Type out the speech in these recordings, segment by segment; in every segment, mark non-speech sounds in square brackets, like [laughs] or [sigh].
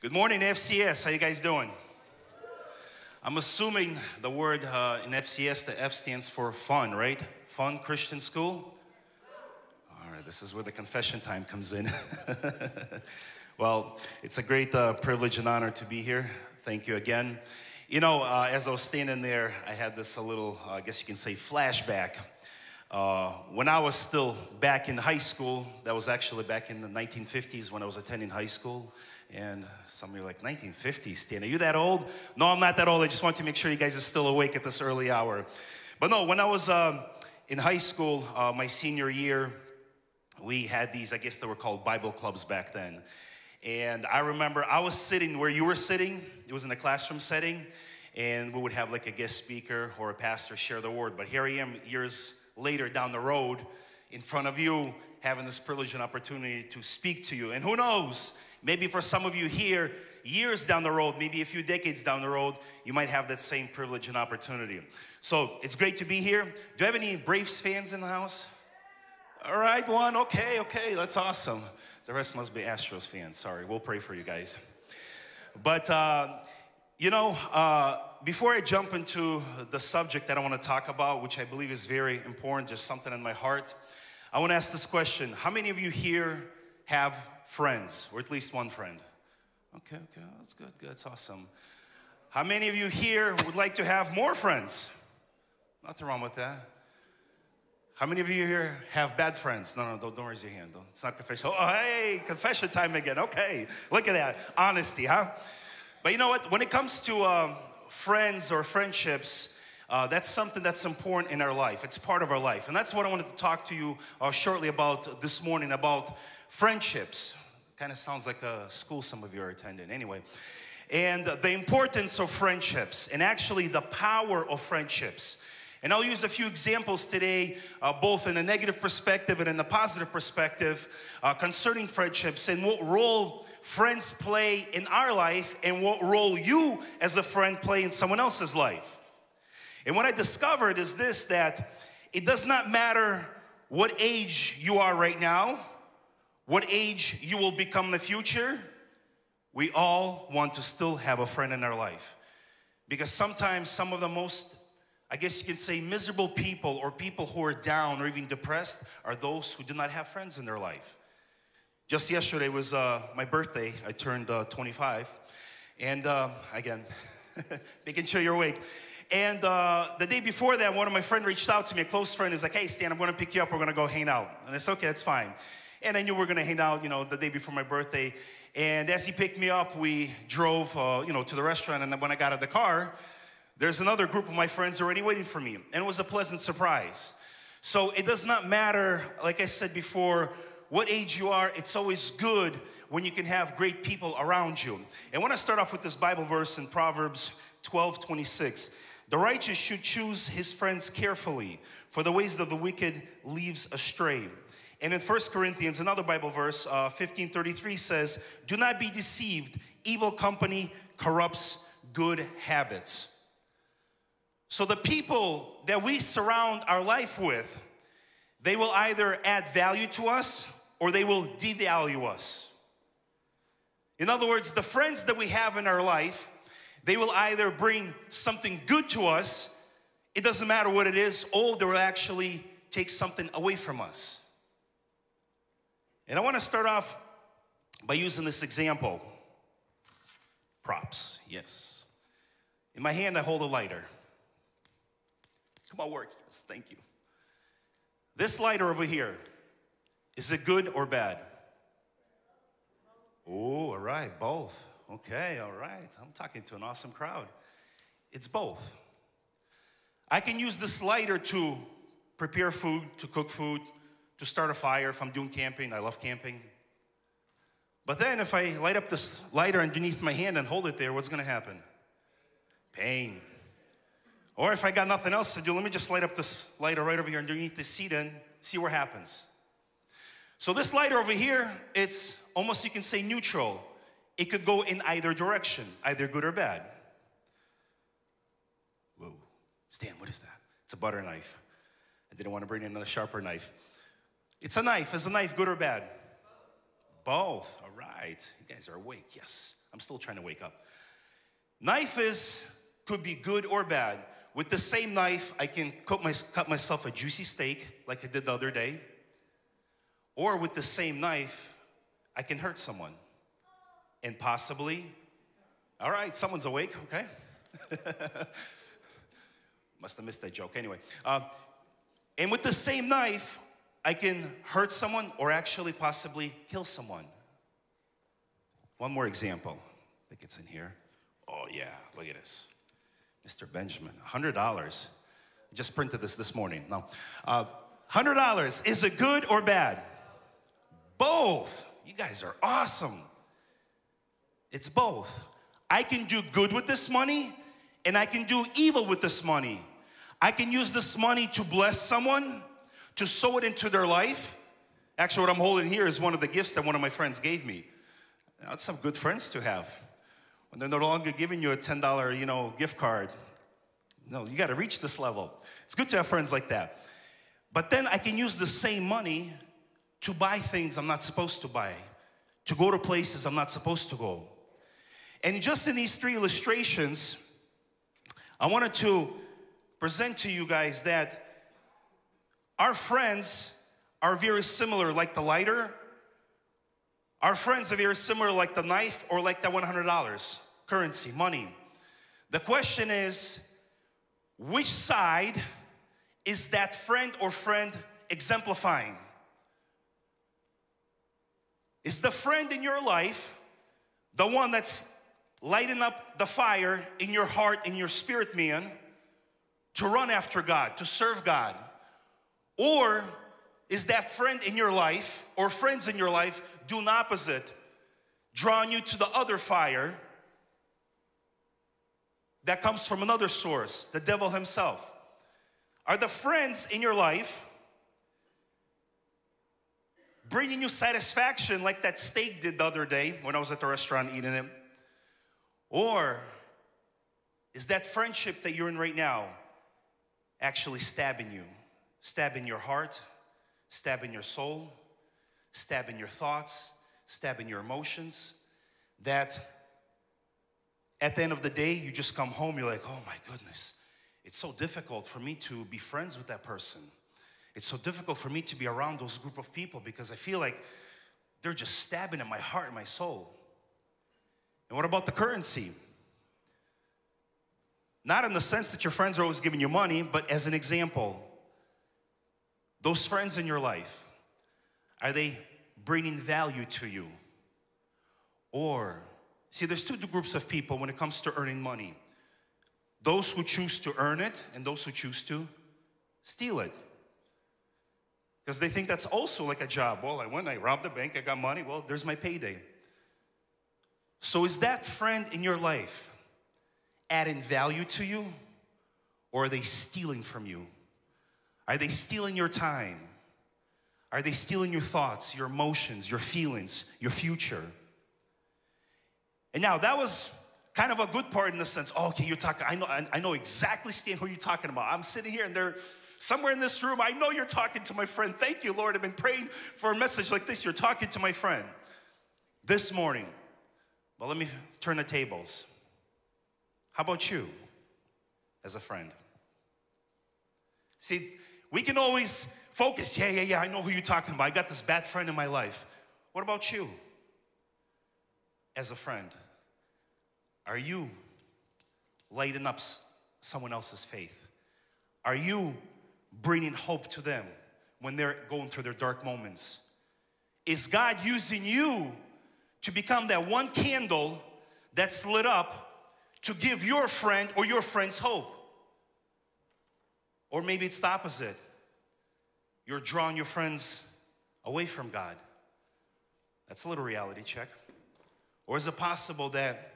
Good morning, FCS. How you guys doing? I'm assuming the word uh, in FCS, the F stands for fun, right? Fun Christian school. All right, this is where the confession time comes in. [laughs] well, it's a great uh, privilege and honor to be here. Thank you again. You know, uh, as I was standing there, I had this a little, uh, I guess you can say, flashback. Uh, when I was still back in high school, that was actually back in the 1950s when I was attending high school. And some of you are like, 1950s, Stan, are you that old? No, I'm not that old. I just want to make sure you guys are still awake at this early hour. But no, when I was uh, in high school, uh, my senior year, we had these, I guess they were called Bible clubs back then. And I remember I was sitting where you were sitting, it was in a classroom setting, and we would have like a guest speaker or a pastor share the word. But here I am years later down the road in front of you, having this privilege and opportunity to speak to you. And who knows, maybe for some of you here, years down the road, maybe a few decades down the road, you might have that same privilege and opportunity. So it's great to be here. Do you have any Braves fans in the house? All right, one. Okay, okay, that's awesome. The rest must be Astros fans. Sorry, we'll pray for you guys. But, uh, you know, uh, before I jump into the subject that I want to talk about, which I believe is very important, just something in my heart, I want to ask this question How many of you here have friends, or at least one friend? Okay, okay, that's good, good, that's awesome. How many of you here would like to have more friends? Nothing wrong with that. How many of you here have bad friends? No, no, don't, don't raise your hand. Don't. It's not confession. Oh, hey, confession time again. Okay, look at that. Honesty, huh? But you know what? When it comes to um, friends or friendships, uh, that's something that's important in our life. It's part of our life. And that's what I wanted to talk to you uh, shortly about this morning about friendships. Kind of sounds like a school some of you are attending. Anyway, and the importance of friendships and actually the power of friendships. And I'll use a few examples today, uh, both in a negative perspective and in a positive perspective, uh, concerning friendships and what role friends play in our life and what role you as a friend play in someone else's life. And what I discovered is this that it does not matter what age you are right now, what age you will become in the future, we all want to still have a friend in our life. Because sometimes some of the most I guess you can say miserable people or people who are down or even depressed are those who do not have friends in their life. Just yesterday was uh, my birthday. I turned uh, 25. And uh, again, [laughs] making sure you're awake. And uh, the day before that, one of my friends reached out to me, a close friend, is like, hey, Stan, I'm gonna pick you up, we're gonna go hang out. And I said, okay, that's fine. And I knew we were gonna hang out, you know, the day before my birthday. And as he picked me up, we drove, uh, you know, to the restaurant. And when I got out of the car, there's another group of my friends already waiting for me, and it was a pleasant surprise. So it does not matter, like I said before, what age you are, it's always good when you can have great people around you. And I want to start off with this Bible verse in Proverbs 12 26. The righteous should choose his friends carefully, for the ways of the wicked leaves astray. And in 1 Corinthians, another Bible verse, uh, 1533 says, Do not be deceived, evil company corrupts good habits. So the people that we surround our life with, they will either add value to us or they will devalue us. In other words, the friends that we have in our life, they will either bring something good to us, it doesn't matter what it is, or they will actually take something away from us. And I want to start off by using this example. Props, yes. In my hand, I hold a lighter. Come on, work. Yes, thank you. This lighter over here, is it good or bad? Oh, all right, both. Okay, all right. I'm talking to an awesome crowd. It's both. I can use this lighter to prepare food, to cook food, to start a fire if I'm doing camping. I love camping. But then if I light up this lighter underneath my hand and hold it there, what's gonna happen? Pain. Or if I got nothing else to do, let me just light up this lighter right over here underneath the seat and see what happens. So this lighter over here, it's almost you can say neutral. It could go in either direction, either good or bad. Whoa, Stan, what is that? It's a butter knife. I didn't want to bring in another sharper knife. It's a knife. Is a knife good or bad? Both. All right. You guys are awake. Yes. I'm still trying to wake up. Knife is, could be good or bad. With the same knife, I can cut, my, cut myself a juicy steak like I did the other day. Or with the same knife, I can hurt someone. And possibly, all right, someone's awake, okay? [laughs] Must have missed that joke. Anyway, uh, and with the same knife, I can hurt someone or actually possibly kill someone. One more example. Think it's in here. Oh, yeah, look at this. Mr. Benjamin, $100. Just printed this this morning. No. Uh, $100. Is it good or bad? Both. You guys are awesome. It's both. I can do good with this money and I can do evil with this money. I can use this money to bless someone, to sow it into their life. Actually, what I'm holding here is one of the gifts that one of my friends gave me. That's some good friends to have. When they're no longer giving you a $10, you know, gift card. No, you got to reach this level. It's good to have friends like that. But then I can use the same money to buy things I'm not supposed to buy, to go to places I'm not supposed to go. And just in these three illustrations, I wanted to present to you guys that our friends are very similar, like the lighter. Our friends are very similar, like the knife or like the $100 currency, money. The question is, which side is that friend or friend exemplifying? Is the friend in your life the one that's lighting up the fire in your heart, in your spirit, man, to run after God, to serve God? Or is that friend in your life or friends in your life doing opposite, drawing you to the other fire that comes from another source, the devil himself? Are the friends in your life bringing you satisfaction like that steak did the other day when I was at the restaurant eating it? Or is that friendship that you're in right now actually stabbing you? Stabbing your heart, stabbing your soul, stabbing your thoughts, stabbing your emotions? That at the end of the day, you just come home, you're like, oh my goodness, it's so difficult for me to be friends with that person. It's so difficult for me to be around those group of people because I feel like they're just stabbing at my heart and my soul. And what about the currency? Not in the sense that your friends are always giving you money, but as an example, those friends in your life, are they bringing value to you? Or, see, there's two groups of people when it comes to earning money those who choose to earn it and those who choose to steal it. Because they think that's also like a job. Well, I went, I robbed the bank, I got money, well, there's my payday. So, is that friend in your life adding value to you or are they stealing from you? Are they stealing your time? Are they stealing your thoughts, your emotions, your feelings, your future? And now that was kind of a good part in the sense, oh, okay, you're talking, I know, I know exactly, Stan, who you're talking about. I'm sitting here and they're somewhere in this room, I know you're talking to my friend. Thank you, Lord. I've been praying for a message like this. You're talking to my friend this morning. Well, let me turn the tables. How about you as a friend? See, we can always focus, yeah, yeah, yeah, I know who you're talking about. I got this bad friend in my life. What about you as a friend? Are you lighting up someone else's faith? Are you bringing hope to them when they're going through their dark moments? Is God using you to become that one candle that's lit up to give your friend or your friends hope? Or maybe it's the opposite. You're drawing your friends away from God. That's a little reality check. Or is it possible that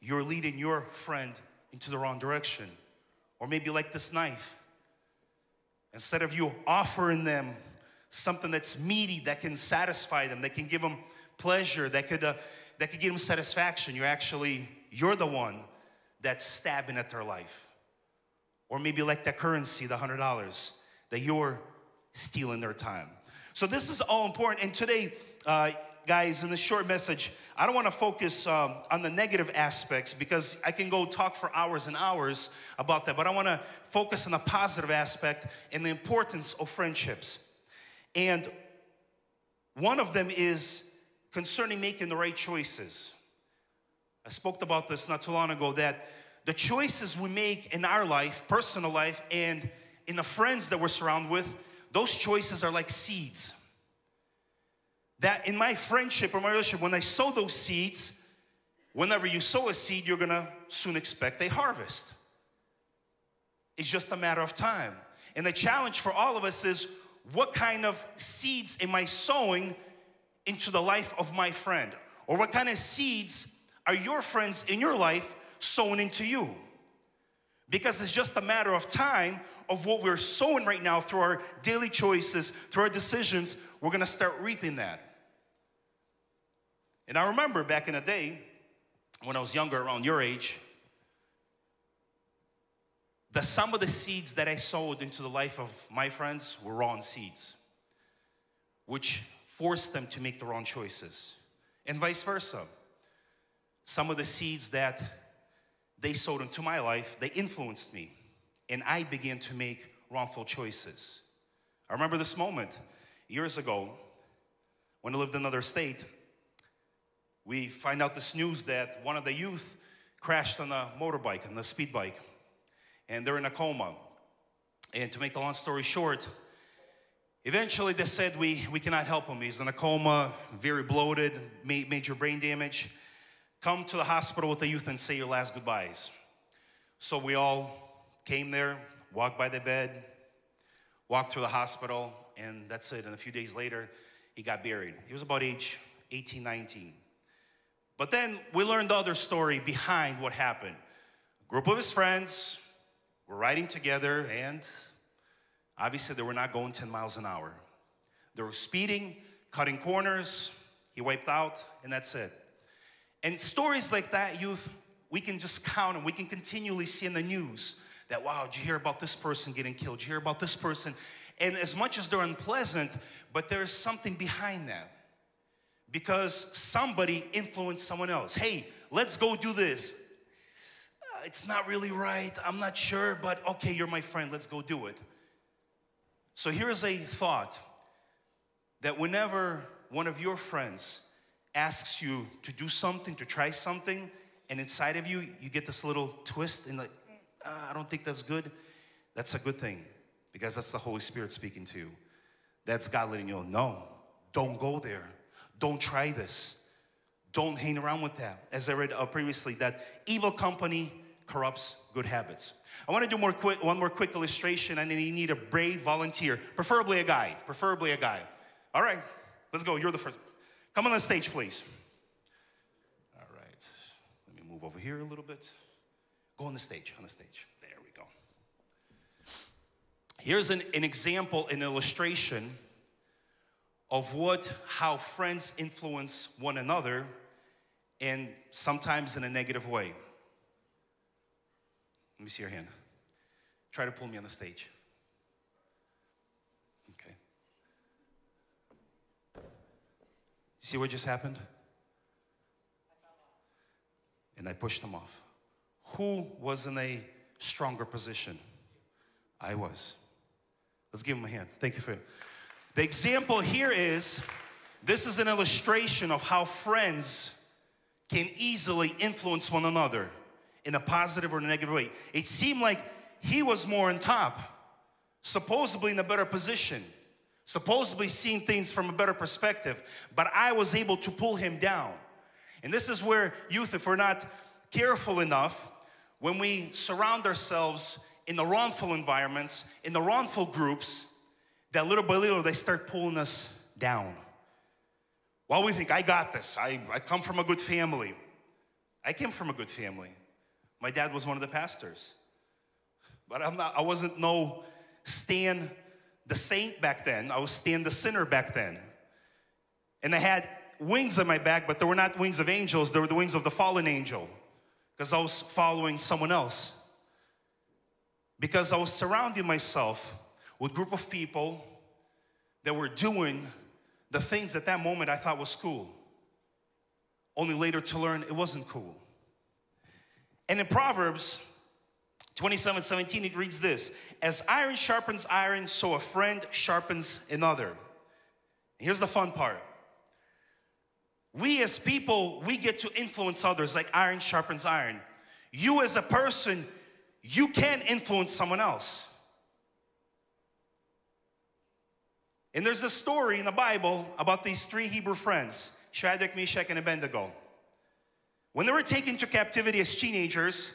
you're leading your friend into the wrong direction? Or maybe like this knife. Instead of you offering them something that's meaty, that can satisfy them, that can give them pleasure, that could, uh, that could give them satisfaction, you're actually, you're the one that's stabbing at their life. Or maybe like that currency, the $100, that you're stealing their time. So this is all important. And today, uh, guys, in this short message, I don't want to focus um, on the negative aspects because I can go talk for hours and hours about that, but I want to focus on the positive aspect and the importance of friendships. And one of them is concerning making the right choices. I spoke about this not too long ago that the choices we make in our life, personal life, and in the friends that we're surrounded with, those choices are like seeds. That in my friendship or my relationship, when I sow those seeds, whenever you sow a seed, you're gonna soon expect a harvest. It's just a matter of time. And the challenge for all of us is what kind of seeds am I sowing into the life of my friend? Or what kind of seeds are your friends in your life sown into you? Because it's just a matter of time of what we're sowing right now through our daily choices, through our decisions, we're gonna start reaping that. And I remember back in the day, when I was younger, around your age, the some of the seeds that I sowed into the life of my friends were wrong seeds, which forced them to make the wrong choices, and vice versa. Some of the seeds that they sowed into my life, they influenced me, and I began to make wrongful choices. I remember this moment years ago when I lived in another state. We find out this news that one of the youth crashed on a motorbike, on a speed bike, and they're in a coma. And to make the long story short, eventually they said we, we cannot help him. He's in a coma, very bloated, major brain damage. Come to the hospital with the youth and say your last goodbyes. So we all came there, walked by the bed, walked through the hospital, and that's it. And a few days later, he got buried. He was about age 18, 19. But then we learned the other story behind what happened. A group of his friends were riding together, and obviously they were not going 10 miles an hour. They were speeding, cutting corners. He wiped out, and that's it. And stories like that, youth, we can just count and we can continually see in the news that, wow, did you hear about this person getting killed? Did you hear about this person? And as much as they're unpleasant, but there's something behind that. Because somebody influenced someone else. Hey, let's go do this. Uh, it's not really right. I'm not sure, but okay, you're my friend. Let's go do it. So here's a thought that whenever one of your friends asks you to do something, to try something, and inside of you, you get this little twist and like, uh, I don't think that's good, that's a good thing because that's the Holy Spirit speaking to you. That's God letting you know, no, don't go there. Don't try this. Don't hang around with that. As I read uh, previously, that evil company corrupts good habits. I want to do more quick, one more quick illustration, and then you need a brave volunteer, preferably a guy, preferably a guy. All right, let's go. You're the first. Come on the stage, please. All right. Let me move over here a little bit. Go on the stage, on the stage. There we go. Here's an, an example, an illustration of what, how friends influence one another and sometimes in a negative way. Let me see your hand. Try to pull me on the stage. You see what just happened? And I pushed them off. Who was in a stronger position? I was. Let's give him a hand. Thank you for it. The example here is this is an illustration of how friends can easily influence one another in a positive or negative way. It seemed like he was more on top, supposedly in a better position supposedly seeing things from a better perspective, but I was able to pull him down. And this is where youth, if we're not careful enough, when we surround ourselves in the wrongful environments, in the wrongful groups, that little by little they start pulling us down. While we think, I got this, I, I come from a good family. I came from a good family. My dad was one of the pastors. But I'm not, I wasn't no Stan the saint back then. I was Stan the sinner back then. And I had wings on my back, but they were not wings of angels, they were the wings of the fallen angel because I was following someone else. Because I was surrounding myself with group of people that were doing the things at that moment I thought was cool, only later to learn it wasn't cool. And in Proverbs 27 17, it reads this As iron sharpens iron, so a friend sharpens another. Here's the fun part. We as people, we get to influence others like iron sharpens iron. You as a person, you can influence someone else. And there's a story in the Bible about these three Hebrew friends, Shadrach, Meshach, and Abednego. When they were taken to captivity as teenagers,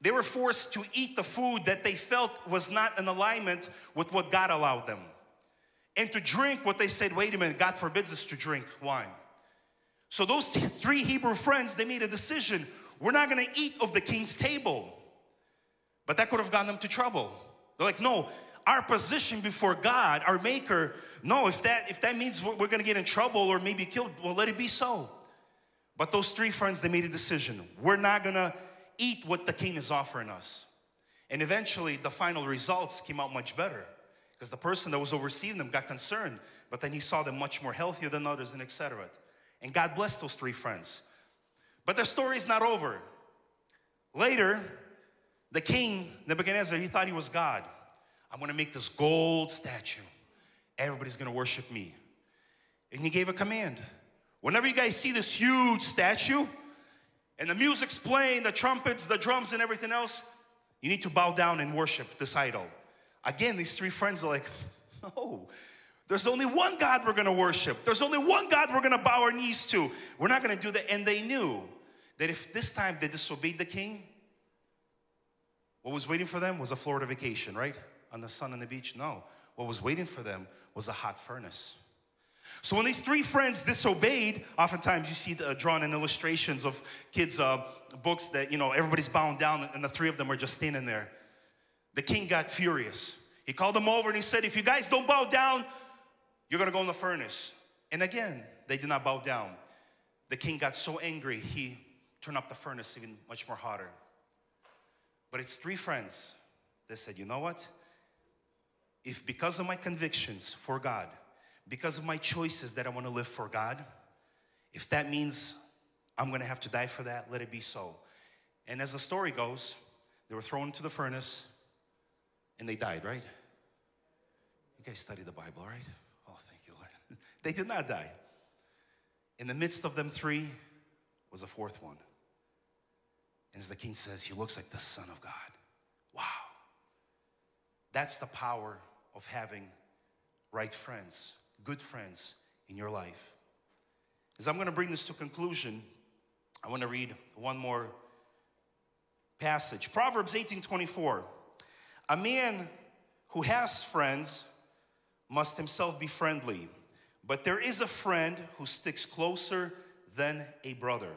they were forced to eat the food that they felt was not in alignment with what God allowed them. And to drink what they said, wait a minute, God forbids us to drink wine. So those three Hebrew friends, they made a decision. We're not gonna eat of the king's table. But that could have gotten them to trouble. They're like, no, our position before God, our maker, no, if that if that means we're, gonna get in trouble or maybe killed, well, let it be so. But those three friends, they made a decision. We're not gonna eat what the king is offering us. And eventually, the final results came out much better because the person that was overseeing them got concerned, but then he saw them much more healthier than others and etc. And God blessed those three friends. But the story is not over. Later, the king, Nebuchadnezzar, he thought he was God. I'm gonna make this gold statue. Everybody's gonna worship me. And he gave a command. Whenever you guys see this huge statue, and the music's playing, the trumpets, the drums, and everything else, you need to bow down and worship this idol. Again, these three friends are like, [laughs] no, there's only one God we're gonna worship. There's only one God we're gonna bow our knees to. We're not gonna do that. And they knew that if this time they disobeyed the king, what was waiting for them was a Florida vacation, right? On the sun and the beach? No. What was waiting for them was a hot furnace. So when these three friends disobeyed, oftentimes you see the, uh, drawn in illustrations of kids' uh, books that, you know, everybody's bound down and the three of them are just standing there. The king got furious. He called them over and he said, if you guys don't bow down, you're gonna go in the furnace. And again, they did not bow down. The king got so angry, he turned up the furnace even much more hotter. But it's three friends They said, you know what? If because of my convictions for God, because of my choices that I want to live for God, if that means I'm going to have to die for that, let it be so. And as the story goes, they were thrown into the furnace and they died, right? You guys study the Bible, right? Oh, thank you, Lord. [laughs] they did not die. In the midst of them three was a fourth one. And as the king says, he looks like the Son of God. Wow. That's the power of having right friends good friends in your life. As I'm going to bring this to conclusion, I want to read one more passage. Proverbs 18:24. A man who has friends must himself be friendly, but there is a friend who sticks closer than a brother.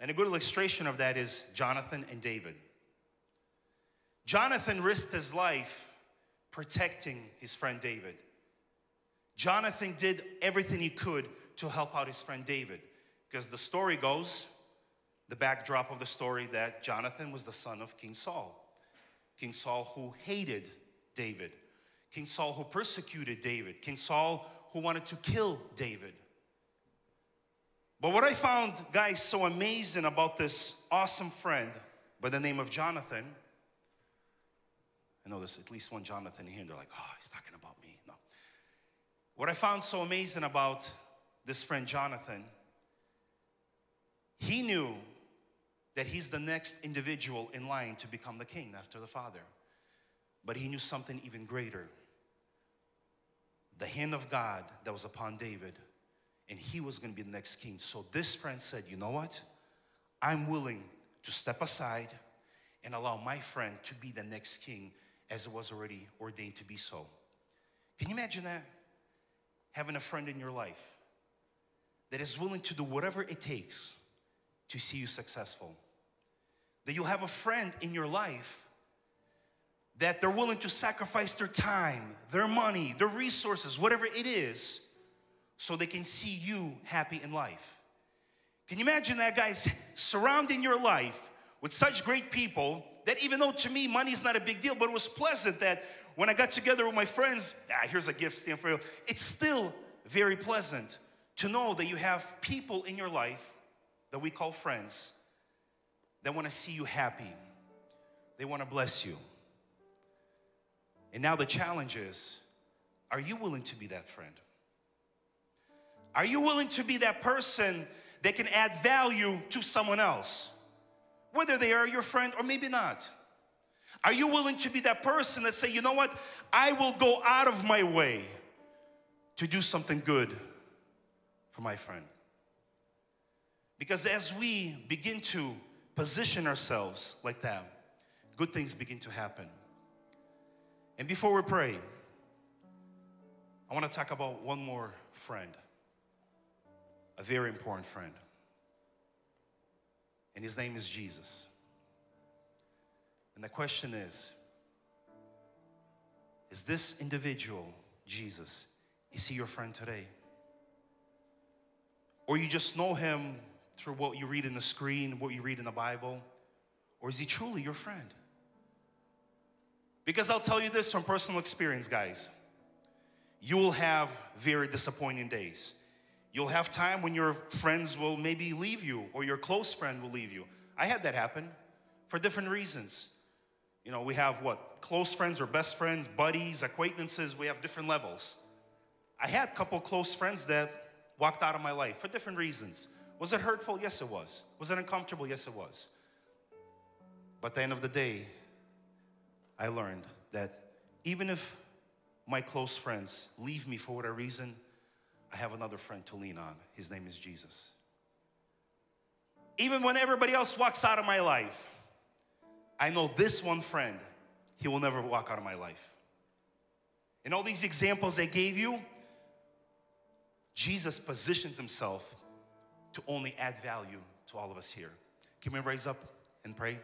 And a good illustration of that is Jonathan and David. Jonathan risked his life protecting his friend David. Jonathan did everything he could to help out his friend David. Because the story goes, the backdrop of the story, that Jonathan was the son of King Saul. King Saul who hated David. King Saul who persecuted David. King Saul who wanted to kill David. But what I found, guys, so amazing about this awesome friend by the name of Jonathan, I know there's at least one Jonathan here, and they're like, oh, he's talking about me. No. What I found so amazing about this friend Jonathan, he knew that he's the next individual in line to become the king after the father. But he knew something even greater the hand of God that was upon David, and he was going to be the next king. So this friend said, You know what? I'm willing to step aside and allow my friend to be the next king as it was already ordained to be so. Can you imagine that? Having a friend in your life that is willing to do whatever it takes to see you successful. That you'll have a friend in your life that they're willing to sacrifice their time, their money, their resources, whatever it is, so they can see you happy in life. Can you imagine that, guys? Surrounding your life with such great people that even though to me money is not a big deal, but it was pleasant that when I got together with my friends, ah, here's a gift, Stan for you. It's still very pleasant to know that you have people in your life that we call friends that want to see you happy. They want to bless you. And now the challenge is are you willing to be that friend? Are you willing to be that person that can add value to someone else? Whether they are your friend or maybe not. Are you willing to be that person that say, you know what? I will go out of my way to do something good for my friend. Because as we begin to position ourselves like that, good things begin to happen. And before we pray, I want to talk about one more friend, a very important friend. And his name is Jesus. And the question is Is this individual, Jesus, is he your friend today? Or you just know him through what you read in the screen, what you read in the Bible? Or is he truly your friend? Because I'll tell you this from personal experience, guys. You will have very disappointing days. You'll have time when your friends will maybe leave you or your close friend will leave you. I had that happen for different reasons. You know, we have what? Close friends or best friends, buddies, acquaintances, we have different levels. I had a couple close friends that walked out of my life for different reasons. Was it hurtful? Yes, it was. Was it uncomfortable? Yes, it was. But at the end of the day, I learned that even if my close friends leave me for whatever reason, I have another friend to lean on. His name is Jesus. Even when everybody else walks out of my life, I know this one friend, he will never walk out of my life. In all these examples I gave you, Jesus positions himself to only add value to all of us here. Can we raise up and pray?